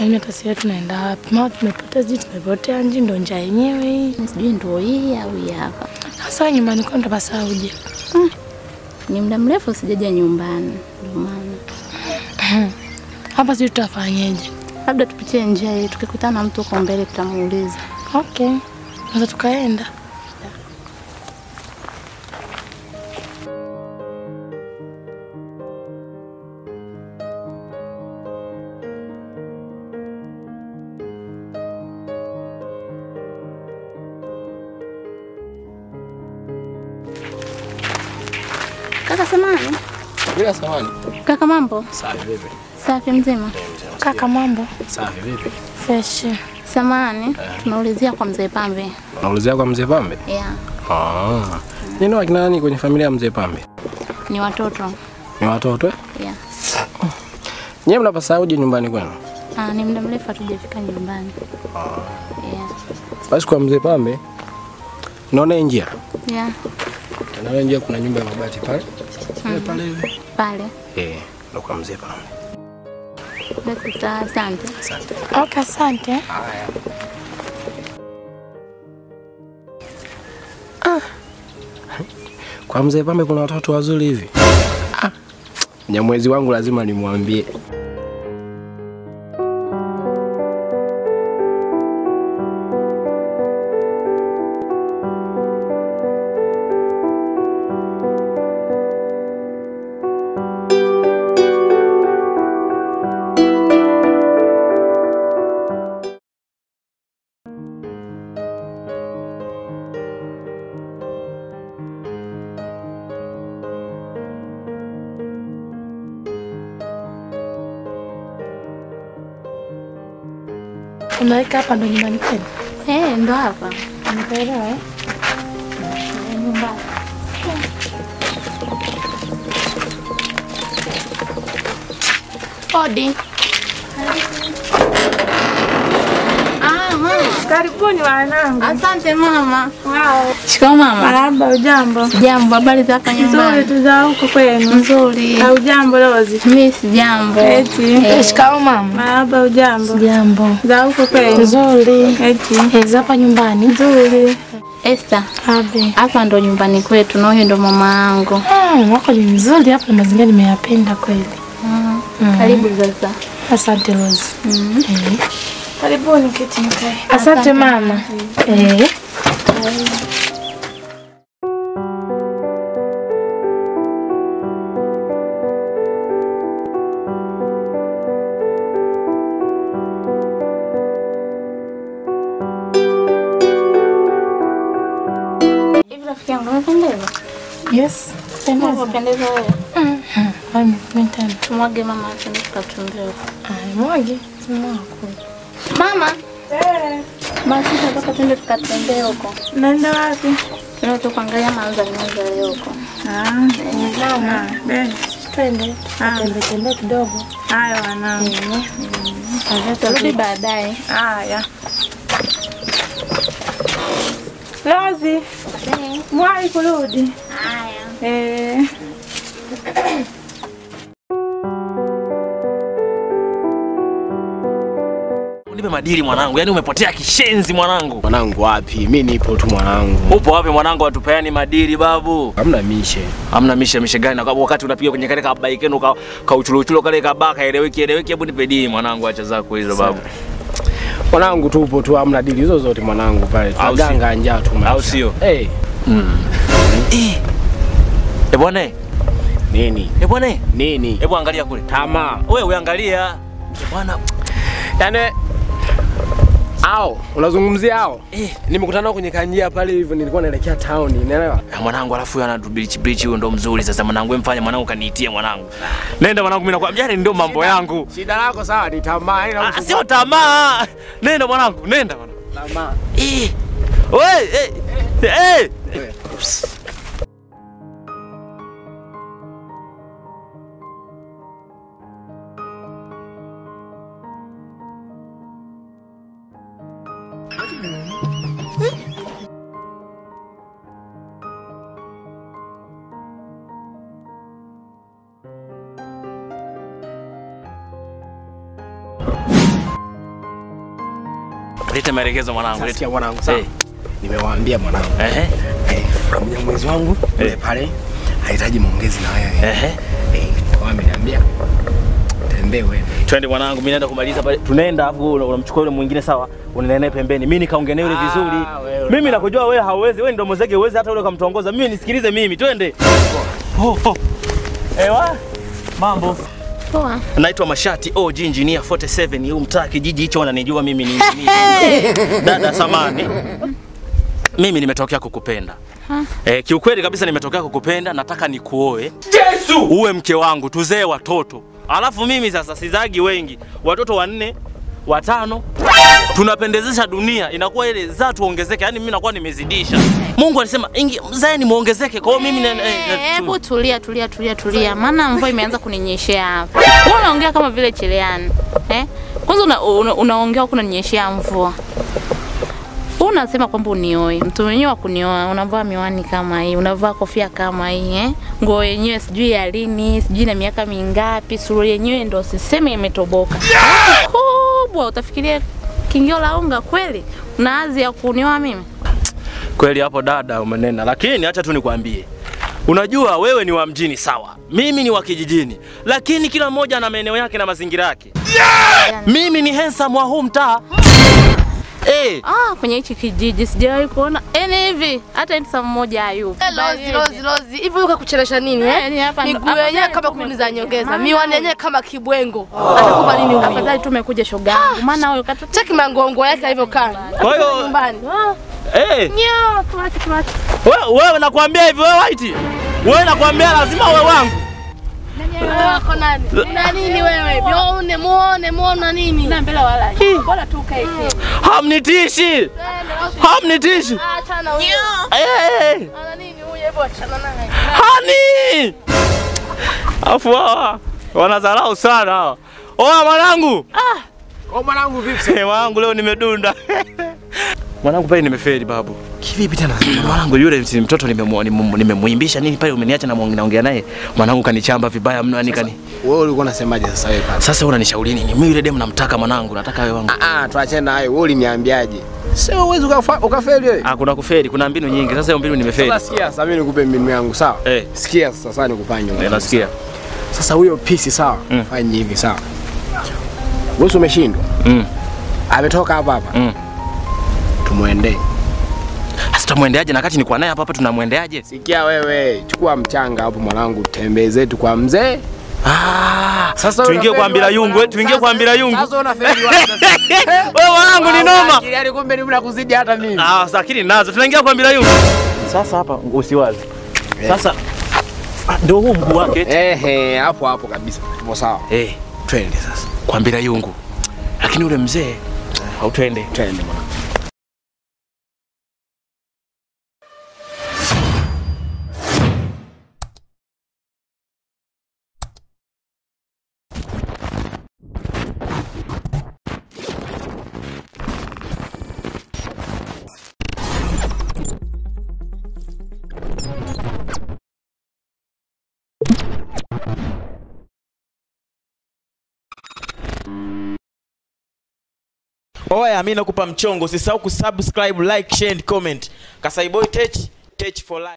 Yaani hata sisi tunaenda wapi? Mama tumepotea sijui tumepotea nji ndo njaa yenyewe hii. Sijui ndo hii au hii hapa. Sasa nyumbani kwenu uje. Ni muda mrefu sijaja nyumbani, ndio maana Hapa sijui tutafanyeje? labda tupitie njia hii, tukikutana na mtu huko mbele tutamuuliza. Okay. Sasa tukaenda. Samani, Bila samani. kaka mambo Safi vipi? safi mzima. Kaka mambo Safi vipi? fresh. Samani, tunaulizia kwa mzee Pambe. Naulizia kwa mzee Pambe? Yeah, Ah. Nini wakina nani kwenye familia ya mzee Pambe? ni watoto. Ni watoto eh? Yeah. Nyewe mnapasauje nyumbani kwenu? Ah, ni muda mrefu hatujafika nyumbani. Ah. Yeah. Basi kwa mzee Pambe naona njia. Yeah. Naona njia kuna nyumba ya mabati pale. Pale pale. Pale. Eh, ndo kwa mzee. Basi sawa, asante. Asante. Okay, asante. Haya. Kwa mzee Pambe kuna watoto wazuri hivi. Ah. Nyamwezi wangu lazima nimwambie. Unaweka hapa ndo nyumbani kwenu? Eh, ndo hapa. Nikaelewa eh? Nyumba. Odi. Mama. Karibuni wanangu. Asante mama. Wow. Shikamoo mama. Marahaba, ujambo? Jambo, habari za hapa nyumbani? Nzuri tu za huko kwenu. Nzuri. Au jambo Rozi? Mimi si jambo. Eti. Eh, Shikao mama. Marahaba, ujambo? Jambo. Za huko kwenu? Nzuri. Eti. Eh, za hapa nyumbani. Nzuri. Esther, Abe. hapa ndo nyumbani kwetu na huyu ndo mama yangu. Mm, wako ni mzuri hapa na mazingira nimeyapenda kweli. Mm. Karibu sasa. Asante Rose. Mm. Eh. Karibuni kiti mkae. Asante. Mama. Eh. Rafiki yangu umependeza? Yes. Pendeza. Mhm. Haya tena. Tumwage mama tukatumbe. Aya, mwage. Simwako. Mama. Basi tutatoka twende tukatembee huko. Naenda wapi? Tunaenda mandhari huko. Ah, Mama. Twende. Tembee Tembe tembe kidogo. Haya wanangu. Baadaye. Haya. Rozi, mwai kurudi. Haya. Eh. Nipe madili mwanangu, yani umepotea kishenzi mwanangu. Mwanangu wapi? Mimi nipo tu mwanangu. Upo wapi mwanangu, watupeani madili babu? Hamna mishe. Hamna mishe mishe gani? Na wakati unapiga kwenye kale kabaikenu ka, ka uchulo kale kabaka eleweki eleweki, hebu nipe dili mwanangu, acha zako hizo babu. Mwanangu tupo tu, hamna dili hizo zote mwanangu pale. Tunaganga njaa tu. Au sio? Eh, Eh. Eh bwana, nini? bwana, Nini? hebu angalia kule. Tama. Wewe uangalia. Bwana, Yaani ao, unazungumzia ao? eh Nimekutana nao kwenye kanjia pale hivyo nilikuwa naelekea town, unaelewa? Ya mwanangu alafu yana ana bleach bleach huyo ndo mzuri sasa mwanangu wewe mfanye mwanangu kaniitie mwanangu. Nenda mwanangu mimi nakwambia yani ndio mambo yangu. Shida lako sawa, ni tamaa. ila Ah, sio tamaa. Nenda mwanangu, nenda mwanangu. tamaa. Eh. Wewe eh. Eh. Leta maelekezo mwanangu. Sikia mwanangu, sawa? Eh. Nimewaambia mwanangu. Ehe. Eh, kwa mnyamwezi wangu yule pale hahitaji maongezi na wewe. Ehe. Eh, kwa ameniambia tembee wewe. Twende mwanangu, mimi naenda kumaliza pale. Tunaenda afu una- unamchukua yule mwingine sawa, unaenda naye pembeni. Mimi nikaongea naye yule Ah, vizuri. Mimi nakujua wewe hauwezi, wewe ndio mzege, uwezi hata yule kumtongoza. Mimi nisikilize mimi, twende. Oh, oh. Ewa. Mambo. Poa. Naitwa Mashati OG Engineer 47. Huu mtaa kijiji hicho wananijua mimi ni. Dada samani. Mimi nimetokea kukupenda. Eh, kiukweli kabisa nimetokea kukupenda, nataka nikuoe. Yesu! Uwe mke wangu, tuzee watoto. Alafu mimi sasa sizagi wengi. Watoto wanne, watano. Tunapendezesha dunia, inakuwa ile za tuongezeke. Yaani mimi nakuwa nimezidisha. Mungu alisema ingi zaeni muongezeke. Kwa hiyo mimi na, eh, Eh, Hebu tulia tulia tulia tulia, maana mvua imeanza kuninyeshea hapa. Wewe unaongea kama vile cheleani eh? Kwanza una, una, unaongea huku unaninyeshea mvua. Wewe unasema kwamba unioe, mtu mwenyewe wa kunioa, unavaa miwani kama hii, unavaa kofia kama hii eh? Nguo yenyewe sijui ya lini, sijui na miaka mingapi, suruali yenyewe ndo siseme imetoboka. yeah! kubwa, utafikiria kingio la unga kweli? Una azi ya kunioa mimi? Kweli hapo dada umenena, lakini acha tu nikwambie, unajua wewe ni wa mjini sawa, mimi ni wa kijijini, lakini kila mmoja ana maeneo yake na mazingira yake. Mimi ni handsome wa huu mtaa eh. Ah, kwenye hichi kijiji sijawahi kuona yani hivi hata handsome mmoja hayupo. Lozi, lozi, lozi. Hivi ukakuchelesha nini eh? Hey, hapa ndo- Miguu yenyewe kama kuni za nyongeza, Ah. miwani yenyewe kama kibwengo. Atakupa nini huyu? Afadhali tumekuja umekuja shoga yangu, maana wewe katu Cheki mangongo yake alivyo kana. Kwa hiyo Nyumbani. Eh, Nyo, tuache tuache. wewe wewe nakwambia hivi wewe White, wewe nakwambia lazima wewe wangu. Wako nani? Una nini wewe? Muone, muone, muone nini? Na mbele wala. Bora tu ukae. Hamnitishi, hamnitishi. Achana huyo. Eh, Ana nini huyo? Hebu achana naye. hani afu hawa wanadharau sana hawa. Oa mwanangu. Oh mwanangu vipi? Eh, mwanangu leo nimedunda. mwanangu pale nimefeli babu. Kivipi tena? Mwanangu yule si mtoto nimemuimbisha nini pale umeniacha na naongea naye. Mwanangu kanichamba vibaya mno yani kani. Wewe ulikuwa unasemaje sasa wewe pale? Sasa unanishauri nini? Mimi yule demu namtaka mwanangu, nataka wewe wangu. Ah, ah, tuachane na hayo. Wewe uliniambiaje? Sio uwezi ukafeli wewe. Ah, kuna kufeli, kuna mbinu nyingi. Sasa hiyo mbinu nimefeli. Sasa sikia, sasa mimi nikupe mbinu yangu sawa? Eh. Sikia sasa sasa nikupanye. Eh, nasikia. Sasa huyo pisi sawa? Mm. Fanye hivi sawa. Wewe umeshindwa. Mm. Ametoka hapa hapa. Mm. Tumwendee. Sasa tutamwendeaje na kati nikuwa naye hapa hapa tunamwendeaje? Sikia wewe, chukua mchanga hapo mwanangu, tembee zetu kwa mzee. Ah, Sasa tuingie kwa mbira yungu, mwanangu? tuingie kwa mbira yungu. Sasa unafeli? Wewe wangu ni noma. Yako kumbe ni mnakuzidi hata mimi. Ah, sasa akili nazo. Tunaingia kwa mbira yungu. Sasa hapa usiwazi. Sasa ah, ndio huu mguu wake. Ehe, hapo hapo kabisa. Hapo sawa. Eh, Twende sasa. kwa mbira yungu. Lakini ule mzee hautwende. Twende mwanangu. Oya, mimi nakupa mchongo, usisahau kusubscribe, like, share and comment. Kasaiboy Tech, Tech for life.